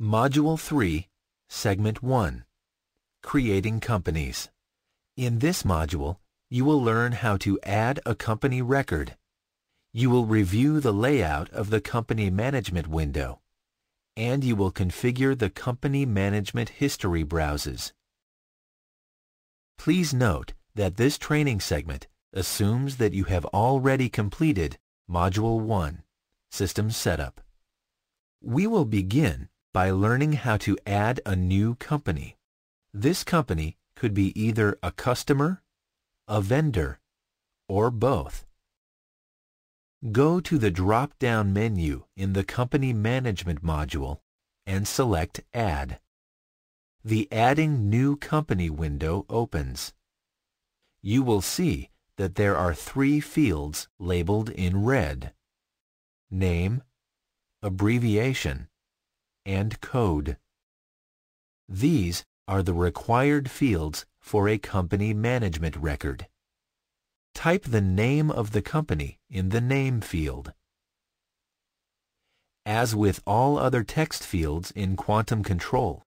Module 3, Segment 1, Creating Companies. In this module, you will learn how to add a company record. You will review the layout of the Company Management window, and you will configure the Company Management History browses. Please note that this training segment assumes that you have already completed Module 1, System Setup. We will begin by learning how to add a new company. This company could be either a customer, a vendor, or both. Go to the drop-down menu in the Company Management module and select Add. The Adding New Company window opens. You will see that there are three fields labeled in red. Name, Abbreviation, and code. These are the required fields for a company management record. Type the name of the company in the Name field. As with all other text fields in Quantum Control,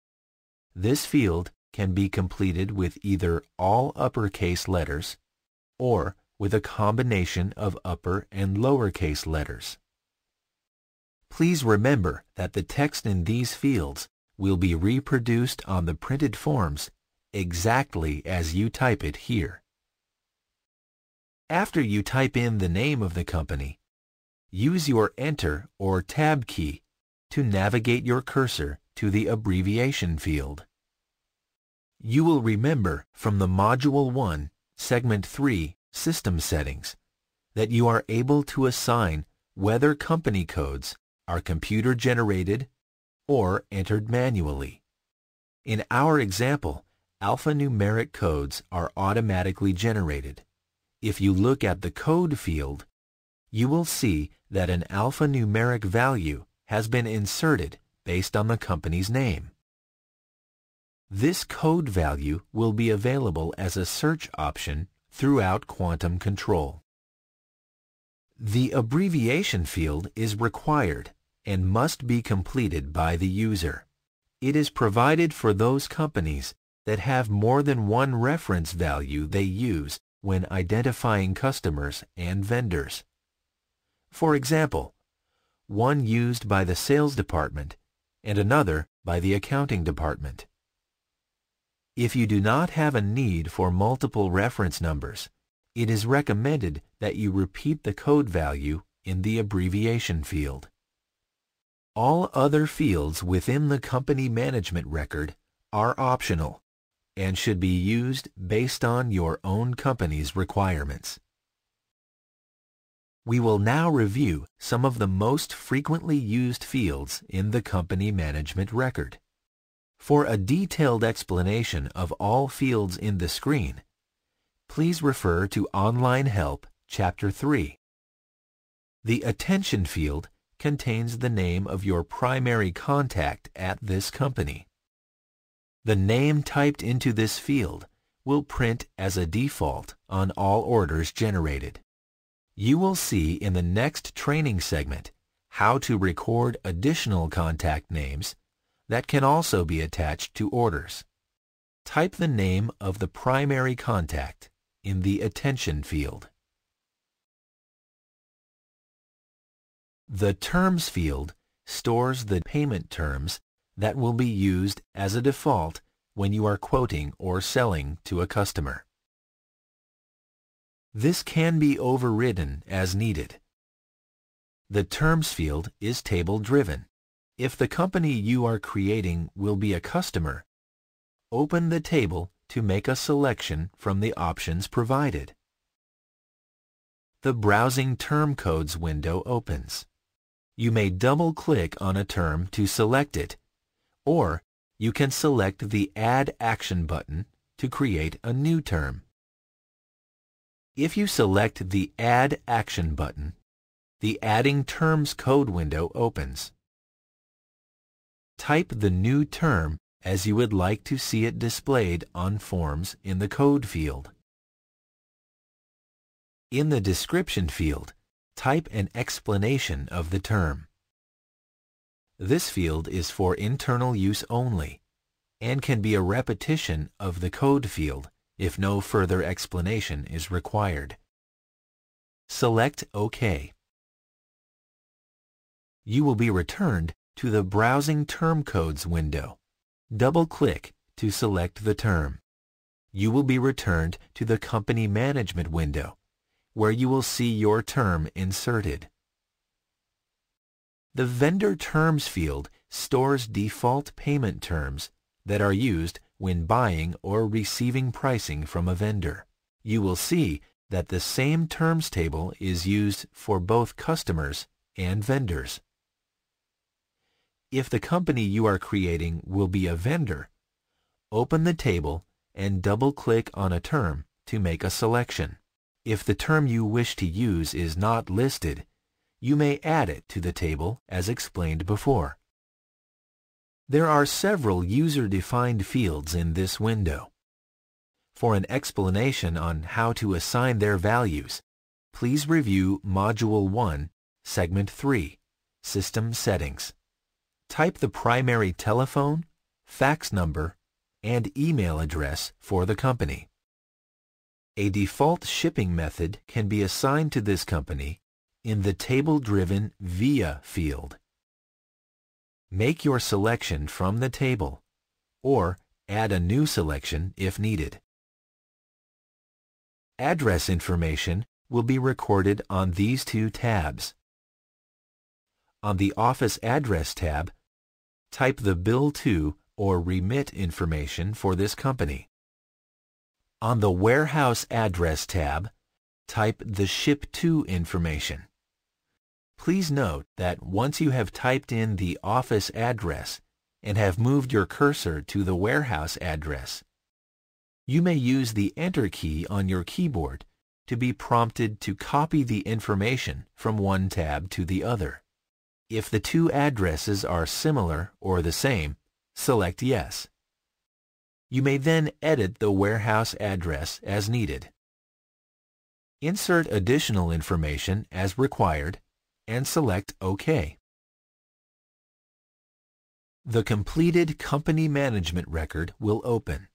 this field can be completed with either all uppercase letters or with a combination of upper and lowercase letters. Please remember that the text in these fields will be reproduced on the printed forms exactly as you type it here. After you type in the name of the company, use your Enter or Tab key to navigate your cursor to the abbreviation field. You will remember from the Module 1, Segment 3, System Settings, that you are able to assign whether company codes are computer generated or entered manually. In our example, alphanumeric codes are automatically generated. If you look at the code field, you will see that an alphanumeric value has been inserted based on the company's name. This code value will be available as a search option throughout Quantum Control. The abbreviation field is required and must be completed by the user. It is provided for those companies that have more than one reference value they use when identifying customers and vendors. For example, one used by the sales department and another by the accounting department. If you do not have a need for multiple reference numbers, it is recommended that you repeat the code value in the abbreviation field. All other fields within the company management record are optional and should be used based on your own company's requirements. We will now review some of the most frequently used fields in the company management record. For a detailed explanation of all fields in the screen, please refer to Online Help, Chapter 3. The Attention field contains the name of your primary contact at this company. The name typed into this field will print as a default on all orders generated. You will see in the next training segment how to record additional contact names that can also be attached to orders. Type the name of the primary contact in the Attention field. The Terms field stores the payment terms that will be used as a default when you are quoting or selling to a customer. This can be overridden as needed. The Terms field is table-driven. If the company you are creating will be a customer, open the table to make a selection from the options provided. The Browsing Term Codes window opens. You may double-click on a term to select it, or you can select the Add Action button to create a new term. If you select the Add Action button, the Adding Terms code window opens. Type the new term as you would like to see it displayed on forms in the code field. In the description field, type an explanation of the term. This field is for internal use only and can be a repetition of the code field if no further explanation is required. Select OK. You will be returned to the Browsing Term Codes window. Double-click to select the term. You will be returned to the Company Management window, where you will see your term inserted. The Vendor Terms field stores default payment terms that are used when buying or receiving pricing from a vendor. You will see that the same terms table is used for both customers and vendors. If the company you are creating will be a vendor, open the table and double-click on a term to make a selection. If the term you wish to use is not listed, you may add it to the table as explained before. There are several user-defined fields in this window. For an explanation on how to assign their values, please review Module 1, Segment 3, System Settings. Type the primary telephone, fax number, and email address for the company. A default shipping method can be assigned to this company in the table-driven VIA field. Make your selection from the table, or add a new selection if needed. Address information will be recorded on these two tabs. On the Office Address tab, type the Bill to or remit information for this company. On the Warehouse Address tab, type the Ship to information. Please note that once you have typed in the office address and have moved your cursor to the warehouse address, you may use the Enter key on your keyboard to be prompted to copy the information from one tab to the other. If the two addresses are similar or the same, select Yes. You may then edit the warehouse address as needed. Insert additional information as required and select OK. The completed company management record will open.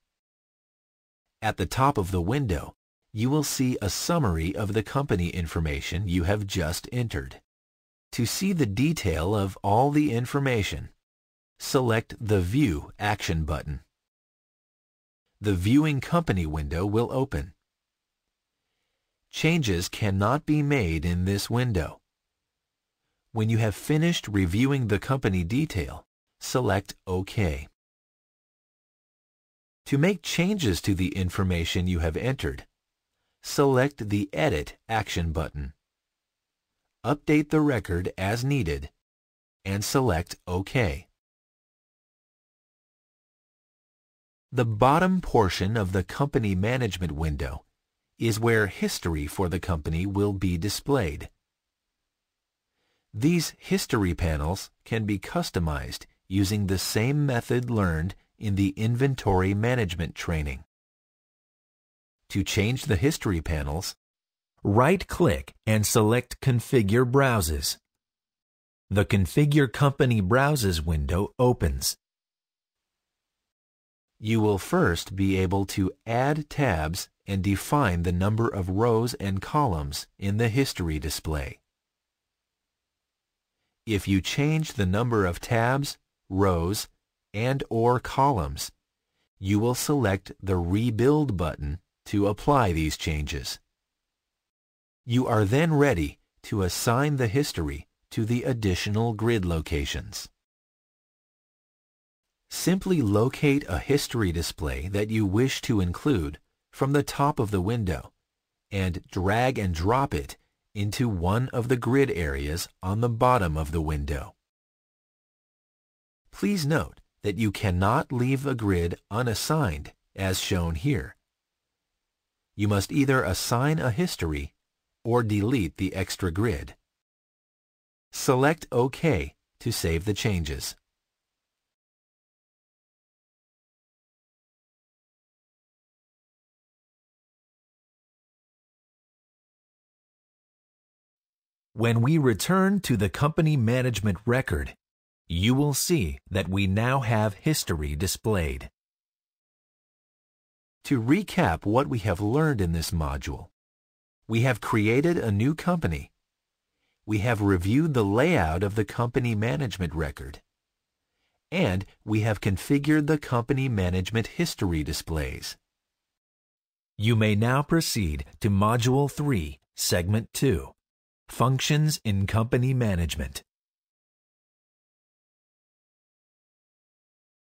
At the top of the window, you will see a summary of the company information you have just entered. To see the detail of all the information, select the View action button. The Viewing Company window will open. Changes cannot be made in this window. When you have finished reviewing the company detail, select OK. To make changes to the information you have entered, select the Edit action button. Update the record as needed and select OK. The bottom portion of the Company Management window is where history for the company will be displayed. These history panels can be customized using the same method learned in the inventory management training. To change the history panels, right-click and select Configure Browses. The Configure Company Browses window opens. You will first be able to add tabs and define the number of rows and columns in the history display. If you change the number of tabs, rows, and or columns, you will select the Rebuild button to apply these changes. You are then ready to assign the history to the additional grid locations. Simply locate a history display that you wish to include from the top of the window and drag and drop it into one of the grid areas on the bottom of the window. Please note that you cannot leave a grid unassigned as shown here. You must either assign a history or delete the extra grid. Select OK to save the changes. When we return to the company management record, You will see that we now have history displayed. To recap what we have learned in this module, we have created a new company. We have reviewed the layout of the company management record. And we have configured the company management history displays. You may now proceed to Module 3, Segment 2, Functions in Company Management.